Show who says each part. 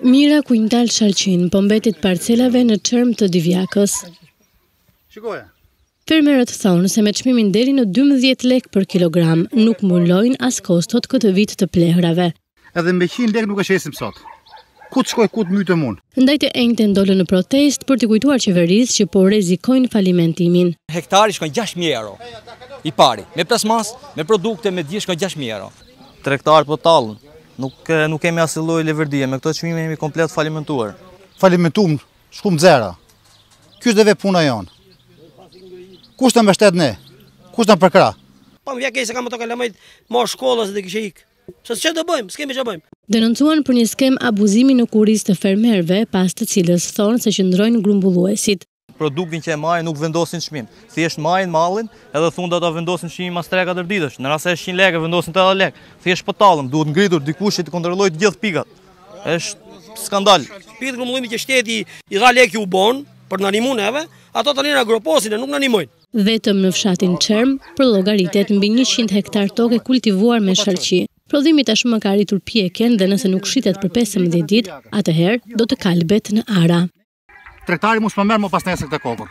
Speaker 1: Mijëra kuintalë shalqi po mbetet parcelave në Çermë të Divjakës.
Speaker 2: Shikoja.
Speaker 1: Fermerët thonë se me çmimin deri në 12 lekë për kilogram nuk mbulojnë as kostot këtë vit të plehrave.
Speaker 2: Edhe me 100 lekë nuk e shesim sot. Ku të shkojë, ku të mytë mund?
Speaker 1: Ndaj të enjte dolën në protestë për t'i kujtuar qeverisë që po rrezikojnë falimentimin.
Speaker 3: Hektari shkon 6000 euro. I pari, me plasmas, me produkte, me gjithë shkon 6000 euro. Tregtarët po tallen. Nuk nuk kemi asnjë lloj leverdie, me këto çmime jemi komplet falimentuar.
Speaker 2: Falimentum, shkum zero. Ky është dhe puna jonë. Kush të mbështet ne? Kush të përkrah?
Speaker 4: Po më vjen keq se kam ato kalamajt më shkolla se do kisha ik. Se çfarë do bëjmë? S'kemi çfarë bëjmë.
Speaker 1: Denoncuan për një skemë abuzimi në kurriz të fermerëve, pas të cilës thonë se qëndrojnë grumbulluesit.
Speaker 3: produktin që e marrin nuk vendosin çmim. Thjesht marrin mallin, edhe thonë do ta vendosin çmimin mas 3-4 ditësh. Në rast se është 100 lekë, vendosin 80 lekë. Thjesht po tallen, duhet ngritur dikush që t'i kontrollojë të gjithë pikat. Është skandal.
Speaker 4: Pikë grumbullimi që shteti i dha lekë u bon për na ndihmu neve, ato tani na groposin e nuk na ndihmojnë.
Speaker 1: Vetëm në fshatin Çermë përllogaritet mbi 100 hektarë tokë e kultivuar me shalqi. Prodhimi tashmë ka arritur pjekjen dhe nëse nuk shitet për 15 ditë, atëherë do të kalbet në ara.
Speaker 2: Tregtari nuk ma merr më pasnesër këtë kokërr.